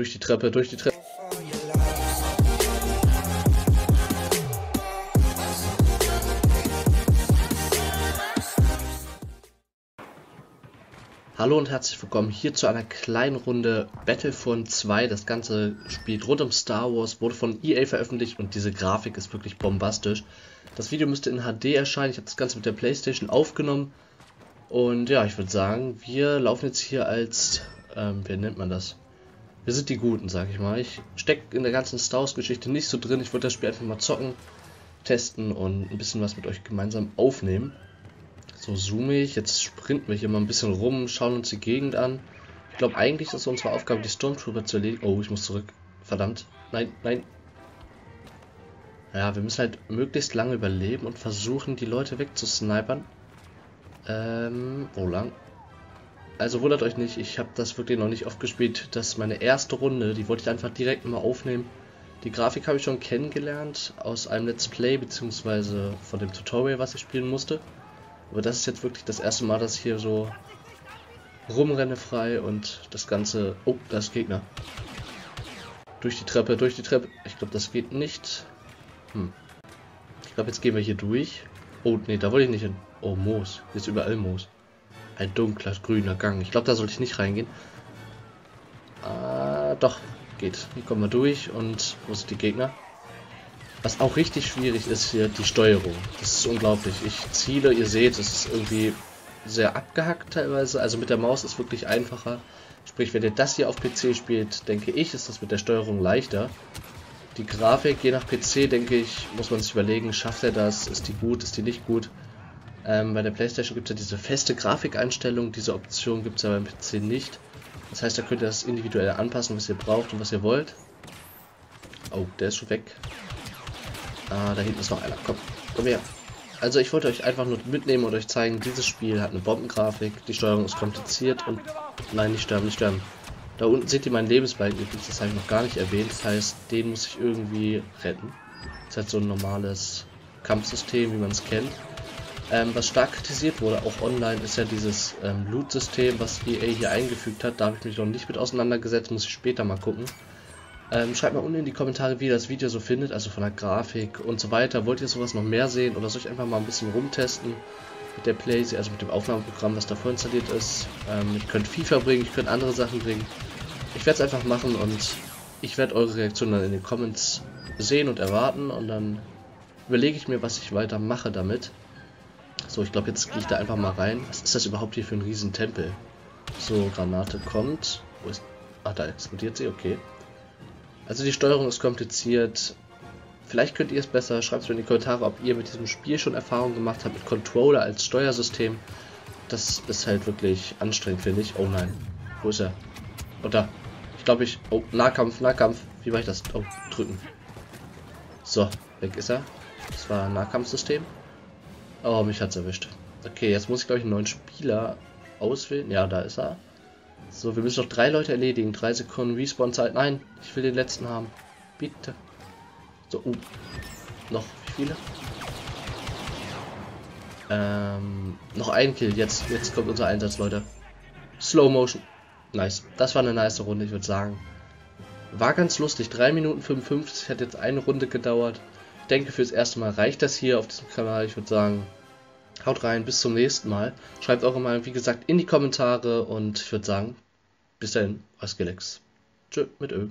Durch die Treppe, durch die Treppe. Hallo und herzlich willkommen hier zu einer kleinen Runde Battlefront 2. Das ganze spielt rund um Star Wars, wurde von EA veröffentlicht und diese Grafik ist wirklich bombastisch. Das Video müsste in HD erscheinen. Ich habe das Ganze mit der Playstation aufgenommen. Und ja, ich würde sagen, wir laufen jetzt hier als, ähm, wie nennt man das? Wir sind die Guten, sag ich mal. Ich stecke in der ganzen Star Wars-Geschichte nicht so drin. Ich würde das Spiel einfach mal zocken, testen und ein bisschen was mit euch gemeinsam aufnehmen. So zoome ich. Jetzt sprinten wir hier mal ein bisschen rum, schauen uns die Gegend an. Ich glaube, eigentlich ist unsere Aufgabe, die Stormtrooper zu erledigen. Oh, ich muss zurück. Verdammt. Nein, nein. Ja, wir müssen halt möglichst lange überleben und versuchen, die Leute wegzusnipern. Ähm, wo lang? Also wundert euch nicht, ich habe das wirklich noch nicht oft gespielt. Das ist meine erste Runde, die wollte ich einfach direkt mal aufnehmen. Die Grafik habe ich schon kennengelernt aus einem Let's Play beziehungsweise von dem Tutorial, was ich spielen musste. Aber das ist jetzt wirklich das erste Mal, dass ich hier so rumrenne frei und das Ganze... Oh, da ist Gegner. Durch die Treppe, durch die Treppe. Ich glaube, das geht nicht. Hm. Ich glaube, jetzt gehen wir hier durch. Oh, nee, da wollte ich nicht hin. Oh, Moos. Hier ist überall Moos. Ein dunkler, grüner Gang. Ich glaube, da sollte ich nicht reingehen. Ah, doch. Geht. Hier kommen wir durch. Und wo sind die Gegner? Was auch richtig schwierig ist hier, die Steuerung. Das ist unglaublich. Ich ziele, ihr seht, es ist irgendwie sehr abgehackt teilweise. Also mit der Maus ist wirklich einfacher. Sprich, wenn ihr das hier auf PC spielt, denke ich, ist das mit der Steuerung leichter. Die Grafik, je nach PC, denke ich, muss man sich überlegen, schafft er das, ist die gut, ist die nicht gut. Ähm, bei der Playstation gibt es ja diese feste Grafikeinstellung, diese Option gibt es ja beim PC nicht. Das heißt, da könnt ihr das individuell anpassen, was ihr braucht und was ihr wollt. Oh, der ist schon weg. Ah, da hinten ist noch einer. Komm, komm her. Also ich wollte euch einfach nur mitnehmen und euch zeigen, dieses Spiel hat eine Bombengrafik, die Steuerung ist kompliziert und... Nein, nicht sterben, nicht sterben. Da unten seht ihr meinen Lebensbalken übrigens, das habe ich noch gar nicht erwähnt. Das heißt, den muss ich irgendwie retten. Das ist halt so ein normales Kampfsystem, wie man es kennt. Ähm, was stark kritisiert wurde, auch online, ist ja dieses ähm, Loot-System, was EA hier eingefügt hat. Da habe ich mich noch nicht mit auseinandergesetzt, muss ich später mal gucken. Ähm, schreibt mal unten in die Kommentare, wie ihr das Video so findet, also von der Grafik und so weiter. Wollt ihr sowas noch mehr sehen oder soll ich einfach mal ein bisschen rumtesten mit der Playsee, also mit dem Aufnahmeprogramm, was davor installiert ist. Ähm, ihr könnt FIFA bringen, ich könnt andere Sachen bringen. Ich werde es einfach machen und ich werde eure Reaktion dann in den Comments sehen und erwarten und dann überlege ich mir, was ich weiter mache damit. So, ich glaube, jetzt gehe ich da einfach mal rein. Was ist das überhaupt hier für ein Riesentempel? So, Granate kommt. Wo ist... Ah, da explodiert sie, okay. Also die Steuerung ist kompliziert. Vielleicht könnt ihr es besser. Schreibt es mir in die Kommentare, ob ihr mit diesem Spiel schon Erfahrung gemacht habt, mit Controller als Steuersystem. Das ist halt wirklich anstrengend, finde ich. Oh nein. Wo ist er? Oh, da. Ich glaube, ich... Oh, Nahkampf, Nahkampf. Wie mache ich das? Oh, drücken. So, weg ist er. Das war ein Nahkampfsystem. Oh, mich hat's erwischt. Okay, jetzt muss ich, glaube ich, einen neuen Spieler auswählen. Ja, da ist er. So, wir müssen noch drei Leute erledigen. Drei Sekunden Respawn-Zeit. Nein, ich will den letzten haben. Bitte. So, uh. Noch viele? Ähm, noch ein Kill. Jetzt, jetzt kommt unser Einsatz, Leute. Slow Motion. Nice. Das war eine nice Runde, ich würde sagen. War ganz lustig. 3 Minuten 55 hat jetzt eine Runde gedauert denke, fürs erste Mal reicht das hier auf diesem Kanal. Ich würde sagen, haut rein, bis zum nächsten Mal. Schreibt eure Meinung, wie gesagt, in die Kommentare und ich würde sagen, bis dahin, euer Skelex. Tschö, mit Ö.